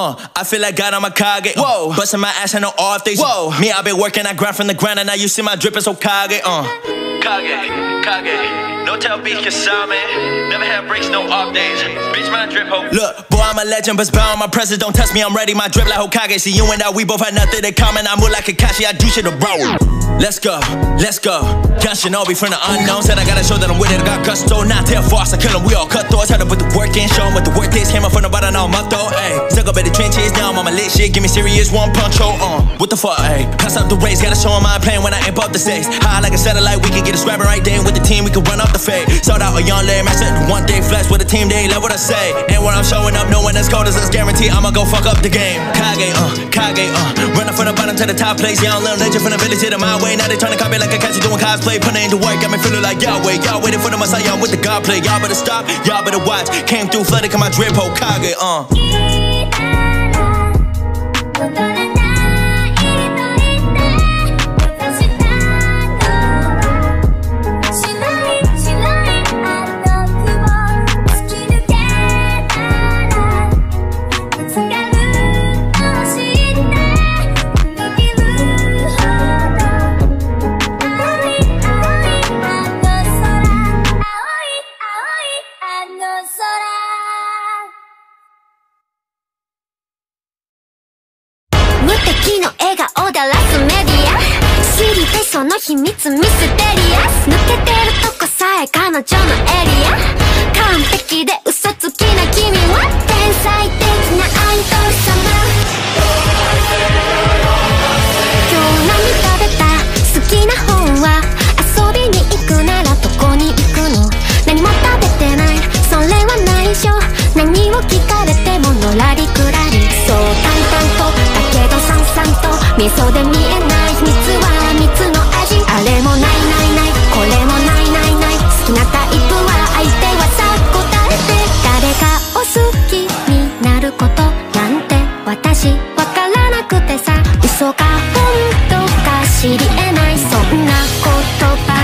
Uh, I feel like God, on my a Kage. Whoa. Busting my ass, I no off days. Whoa. Me, I've been working, I grind from the ground, and now you see my drip is so Kage. Uh. Kage, Kage. No tell beef me. Never had breaks, no off days. Bitch, my drip hoe. Look, boy, I'm a legend, but bound my presence. Don't test me, I'm ready. My drip like Hokage. See you and I, we both had nothing in common. I move like a Kashi, I do shit to bro. Let's go, let's go. Gun Shinobi from the unknown. Said I gotta show that I'm with it. I got gusto, not tell false. I kill them, we all cut thoughts. Had to put the work in, show them what the work is. Came up from the bottom, now I'm up though. Ayy, stuck up in the trenches, now I'm on my lit shit. Give me serious one punch, oh, uh. What the fuck, ayy? Pass up the race, gotta show them my plane when I amp up the stakes. High like a satellite, we can get a scrapping right there with the team, we can run up the fade. Sold out a young lame, I said one day flex with a team, they love what I say. And when I'm showing up, no one as cold as us guarantee I'ma go fuck up the game. Kage, uh, Kage, uh. From the bottom to the top place. Young little legend from the village to the my way. Now they trying to copy like a catchy doing cosplay. Putting into work, got me feeling like Yahweh. Y'all waiting for the Messiah, I'm with the God play. Y'all better stop, y'all better watch. Came through flooded, come my drip, Kage, uh. 君の笑顔だらすメディア。知りたいその秘密ミステリアス。抜けてるとこさえ彼女のエリア。味噌で見えない秘密は蜜の味あれもないないないこれもないないない好きなタイプは相手はさ答えて誰かを好きになることなんて私わからなくてさ嘘か本当か知りえないそんな言葉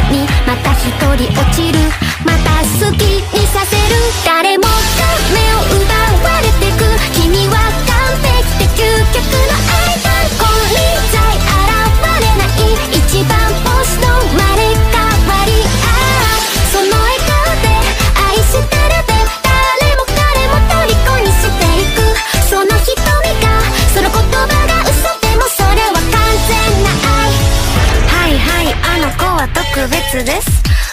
特別です。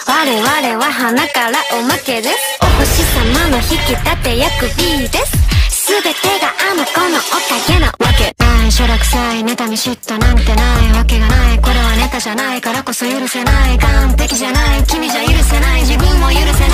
我々は花からおまけです。お星様の引き立て役 B です。全てがあの子のおかげなわけ。ないしょらくさい妬み嫉妬なんてないわけがない。これはネタじゃないからこそ許せない。完璧じゃない。君じゃ許せない。自分も許せない。